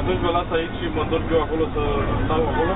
Atunci vă las aici și mă întorc eu acolo să stau acolo?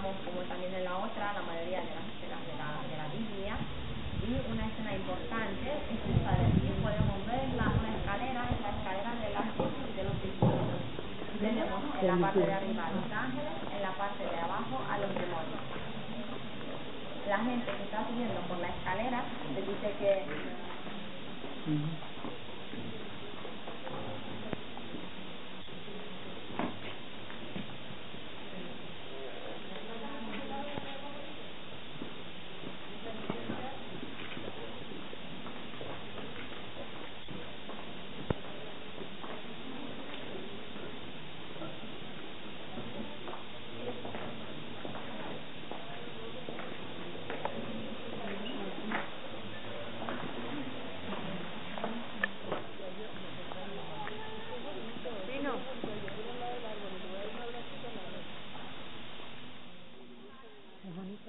Como también en la otra, la mayoría de las escenas de la, de la Biblia. Y una escena importante es esta de aquí, podemos ver la, escalera, es la escalera las, de los discípulos. Tenemos en la parte de arriba a los ángeles, en la parte de abajo a los demonios la gente que está subiendo por la escalera se dice que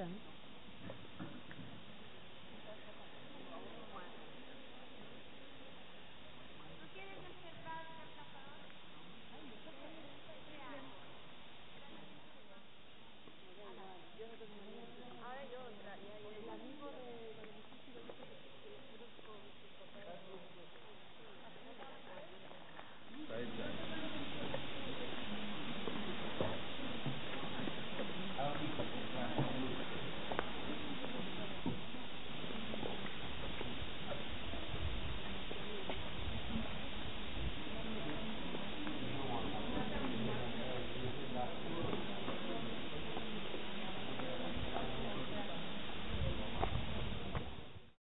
system